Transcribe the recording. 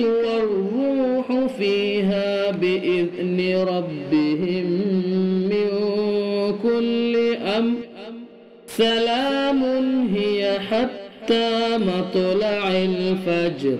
والروح فيها بإذن ربهم من كل أمر. سلام هي حتى مطلع الفجر.